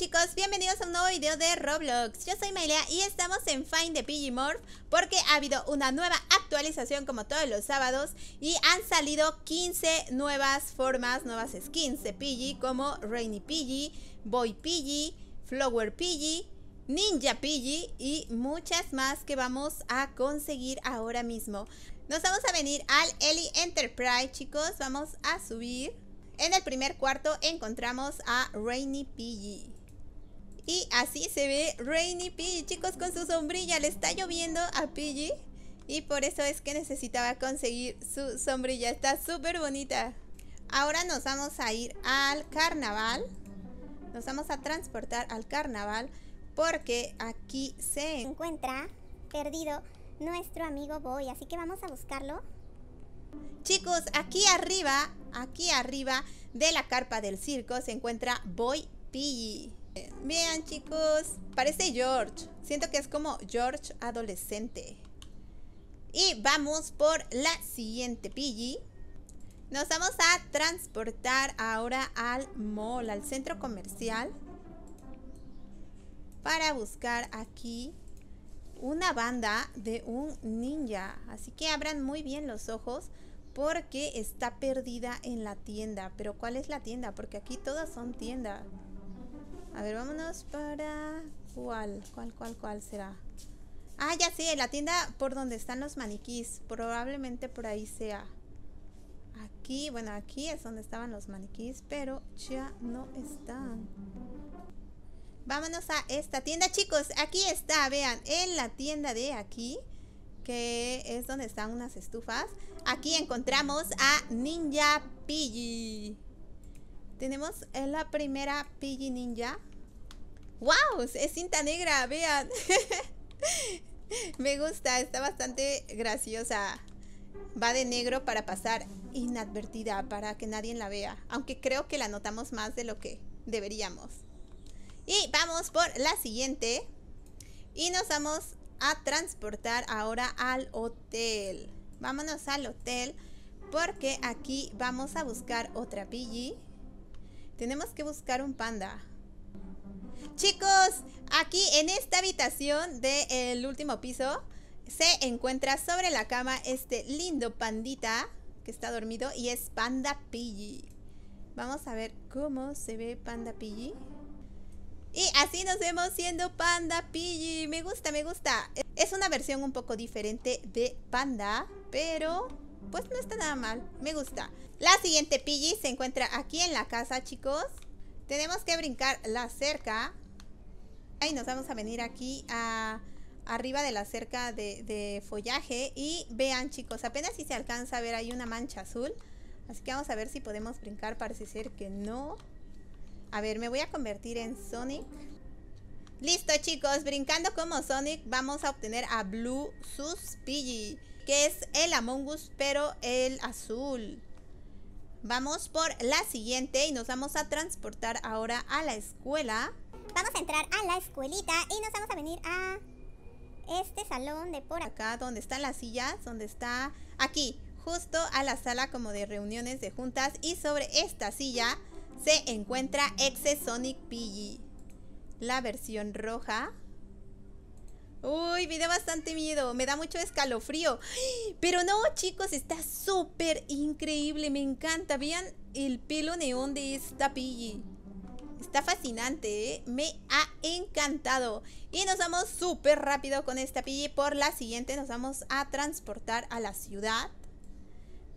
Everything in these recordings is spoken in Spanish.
chicos, bienvenidos a un nuevo video de Roblox. Yo soy Mailea y estamos en Find the Piggy Morph Porque ha habido una nueva actualización como todos los sábados Y han salido 15 nuevas formas, nuevas skins de Piggy Como Rainy Piggy, Boy Piggy, Flower Piggy, Ninja Piggy Y muchas más que vamos a conseguir ahora mismo. Nos vamos a venir al Ellie Enterprise chicos. Vamos a subir. En el primer cuarto encontramos a Rainy Piggy. Y así se ve Rainy Piggy, chicos, con su sombrilla. Le está lloviendo a Piggy. Y por eso es que necesitaba conseguir su sombrilla. Está súper bonita. Ahora nos vamos a ir al carnaval. Nos vamos a transportar al carnaval. Porque aquí se encuentra perdido nuestro amigo Boy. Así que vamos a buscarlo. Chicos, aquí arriba, aquí arriba de la carpa del circo se encuentra Boy Vean chicos, parece George. Siento que es como George adolescente. Y vamos por la siguiente Piggy. Nos vamos a transportar ahora al mall, al centro comercial. Para buscar aquí una banda de un ninja. Así que abran muy bien los ojos porque está perdida en la tienda. Pero ¿cuál es la tienda? Porque aquí todas son tiendas. A ver, vámonos para... ¿Cuál? ¿Cuál, cuál, cuál será? Ah, ya sé, la tienda por donde están los maniquís. Probablemente por ahí sea. Aquí, bueno, aquí es donde estaban los maniquís, pero ya no están. Vámonos a esta tienda, chicos. Aquí está, vean, en la tienda de aquí que es donde están unas estufas. Aquí encontramos a Ninja Piggy. Tenemos la primera Piggy Ninja. ¡Wow! Es cinta negra, vean. Me gusta, está bastante graciosa. Va de negro para pasar inadvertida, para que nadie la vea. Aunque creo que la notamos más de lo que deberíamos. Y vamos por la siguiente. Y nos vamos a transportar ahora al hotel. Vámonos al hotel porque aquí vamos a buscar otra Piggy. Tenemos que buscar un panda. Chicos, aquí en esta habitación del último piso se encuentra sobre la cama este lindo pandita que está dormido y es Panda Piggy. Vamos a ver cómo se ve Panda Piggy. Y así nos vemos siendo Panda Piggy. Me gusta, me gusta. Es una versión un poco diferente de Panda, pero pues no está nada mal. Me gusta. La siguiente Piggy se encuentra aquí en la casa, chicos. Tenemos que brincar la cerca. Ahí nos vamos a venir aquí a arriba de la cerca de, follaje. Y vean, chicos, apenas si se alcanza a ver ahí una mancha azul. Así que vamos a ver si podemos brincar. Parece ser que no. A ver, me voy a convertir en Sonic. Listo, chicos. Brincando como Sonic, vamos a obtener a Blue Sus Piggy. Que es el Among Us, pero el azul. Vamos por la siguiente y nos vamos a transportar ahora a la escuela. Vamos a entrar a la escuelita y nos vamos a venir a este salón de por acá. donde están las sillas, donde está aquí, justo a la sala como de reuniones de juntas. Y sobre esta silla se encuentra Exe Sonic Piggy. La versión roja. Uy, me da bastante miedo. Me da mucho escalofrío. Pero no, chicos, está súper increíble. Me encanta. Vean el pelo neón de esta Piggy. Está fascinante, ¿eh? Me ha encantado. Y nos vamos súper rápido con esta Piggy. Por la siguiente nos vamos a transportar a la ciudad.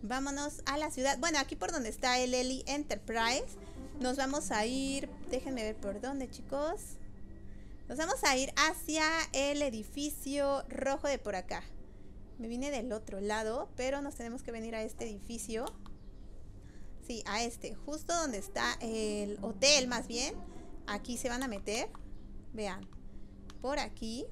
Vámonos a la ciudad. Bueno, aquí por donde está el Ellie Enterprise. Nos vamos a ir, déjenme ver por dónde chicos. Nos vamos a ir hacia el edificio rojo de por acá. Me vine del otro lado, pero nos tenemos que venir a este edificio. Sí, a este, justo donde está el hotel más bien. Aquí se van a meter. Vean, por aquí.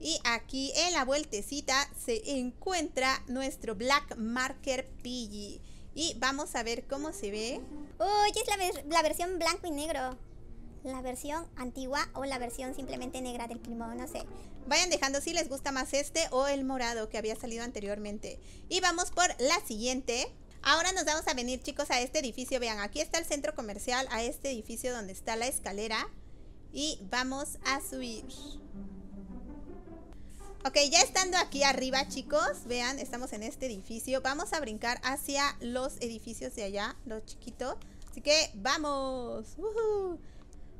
Y aquí en la vueltecita se encuentra nuestro Black Marker Piggy. Y vamos a ver cómo se ve. Uy, es la, versión blanco y negro. La versión antigua o la versión simplemente negra del primo, no sé. Vayan dejando si les gusta más este o el morado que había salido anteriormente. Y vamos por la siguiente. Ahora nos vamos a venir chicos a este edificio. Vean, aquí está el centro comercial, a este edificio donde está la escalera. Y vamos a subir. Ok, ya estando aquí arriba chicos, vean, estamos en este edificio. Vamos a brincar hacia los edificios de allá, los chiquitos. Así que vamos.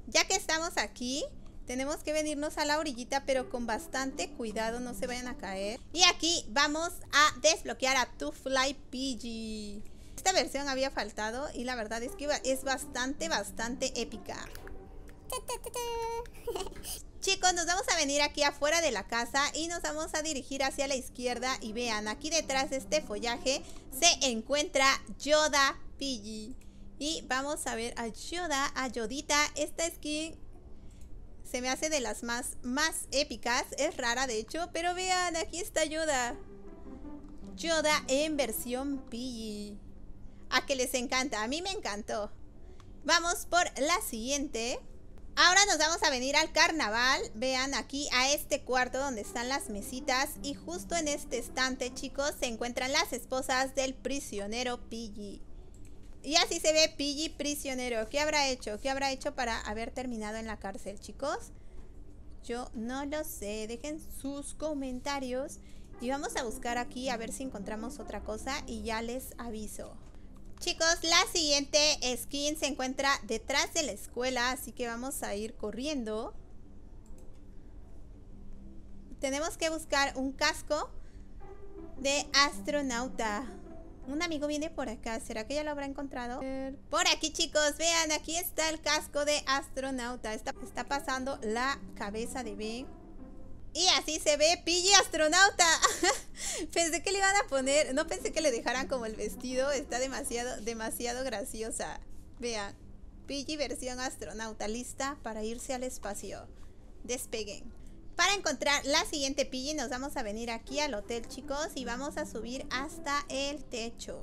Ya que estamos aquí, tenemos que venirnos a la orillita, pero con bastante cuidado, no se vayan a caer. Y aquí vamos a desbloquear a Two Fly PG. Esta versión había faltado y la verdad es que es bastante, bastante épica. Chicos, nos vamos a venir aquí afuera de la casa y nos vamos a dirigir hacia la izquierda y vean, aquí detrás de este follaje se encuentra Yoda Pidgey. Y vamos a ver a Yoda, a Yodita, esta skin se me hace de las más, más épicas, es rara de hecho, pero vean, aquí está Yoda. Yoda en versión Pidgey. A que les encanta, a mí me encantó. Vamos por la siguiente. Ahora nos vamos a venir al carnaval. Vean aquí a este cuarto donde están las mesitas. Y justo en este estante, chicos, se encuentran las esposas del prisionero Piggy. Y así se ve Piggy prisionero. ¿Qué habrá hecho? ¿Qué habrá hecho para haber terminado en la cárcel, chicos? Yo no lo sé. Dejen sus comentarios. Y vamos a buscar aquí a ver si encontramos otra cosa y ya les aviso. Chicos, la siguiente skin se encuentra detrás de la escuela, así que vamos a ir corriendo. Tenemos que buscar un casco de astronauta. Un amigo viene por acá. ¿Será que ya lo habrá encontrado? Por aquí, chicos. Vean, aquí está el casco de astronauta. Está, está pasando la cabeza de Ben. Y así se ve Pidgey astronauta. pensé que le iban a poner, no pensé que le dejaran como el vestido, está demasiado, demasiado graciosa. Vean, Pidgey versión astronauta, lista para irse al espacio. Despeguen. Para encontrar la siguiente Pidgey nos vamos a venir aquí al hotel, chicos, y vamos a subir hasta el techo.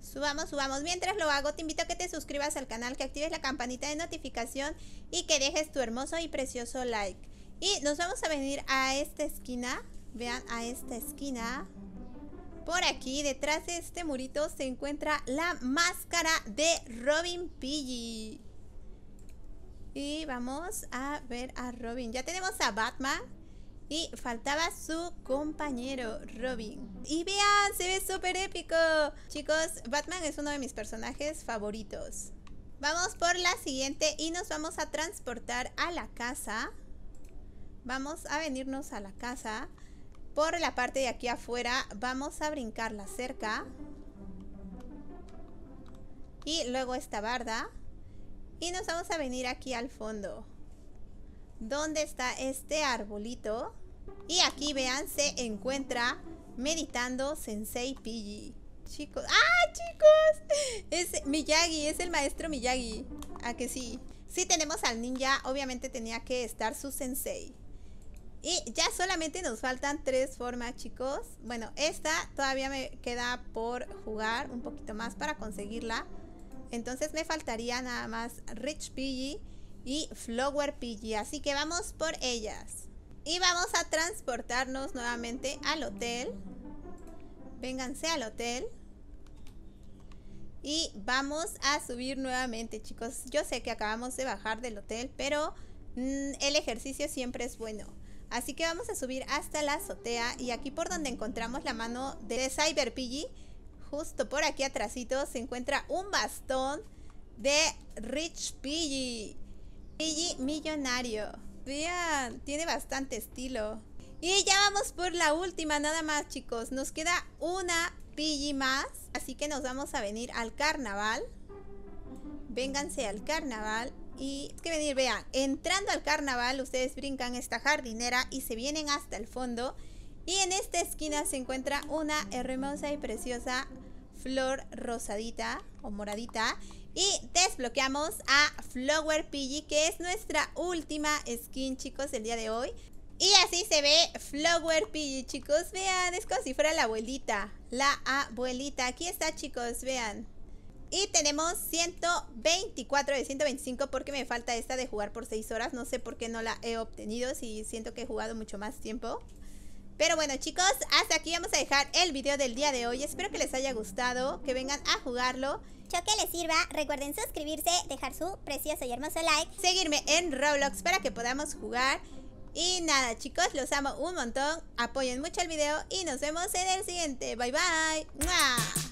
Subamos, subamos. Mientras lo hago, te invito a que te suscribas al canal, que actives la campanita de notificación y que dejes tu hermoso y precioso like. Y nos vamos a venir a esta esquina. Vean, a esta esquina. Por aquí, detrás de este murito, se encuentra la máscara de Robin Piggy. Y vamos a ver a Robin. Ya tenemos a Batman. Y faltaba su compañero, Robin. Y vean, se ve súper épico. Chicos, Batman es uno de mis personajes favoritos. Vamos por la siguiente y nos vamos a transportar a la casa. Vamos a venirnos a la casa. Por la parte de aquí afuera vamos a brincar la cerca. Y luego esta barda. Y nos vamos a venir aquí al fondo. ¿Dónde está este arbolito? Y aquí, vean, se encuentra meditando Sensei Piggy. Chicos, ¡ah, chicos! Es Miyagi, es el maestro Miyagi. ¿A que sí? Si tenemos al ninja, obviamente tenía que estar su sensei. Y ya solamente nos faltan tres formas, chicos. Bueno, esta todavía me queda por jugar un poquito más para conseguirla. Entonces me faltaría nada más Rich Piggy y Flower Piggy. Así que vamos por ellas. Y vamos a transportarnos nuevamente al hotel. Vénganse al hotel. Y vamos a subir nuevamente, chicos. Yo sé que acabamos de bajar del hotel, pero mm, el ejercicio siempre es bueno. Así que vamos a subir hasta la azotea y aquí por donde encontramos la mano de Cyber Piggy, justo por aquí atrásito se encuentra un bastón de Rich Piggy. Piggy millonario. Vean, tiene bastante estilo. Y ya vamos por la última, nada más chicos. Nos queda una Piggy más. Así que nos vamos a venir al carnaval. Vénganse al carnaval y es que venir, vean, entrando al carnaval ustedes brincan esta jardinera y se vienen hasta el fondo. Y en esta esquina se encuentra una hermosa y preciosa flor rosadita o moradita. Y desbloqueamos a Flower Piggy, que es nuestra última skin, chicos, del día de hoy. Y así se ve Flower Piggy, chicos. Vean, es como si fuera la abuelita. La abuelita. Aquí está, chicos, vean. Y tenemos 124 de 125 porque me falta esta de jugar por 6 horas. No sé por qué no la he obtenido si siento que he jugado mucho más tiempo. Pero bueno chicos, hasta aquí vamos a dejar el video del día de hoy. Espero que les haya gustado, que vengan a jugarlo. Que les sirva, recuerden suscribirse, dejar su precioso y hermoso like. Seguirme en Roblox para que podamos jugar. Y nada chicos, los amo un montón. Apoyen mucho el video y nos vemos en el siguiente. Bye bye. ¡Mua!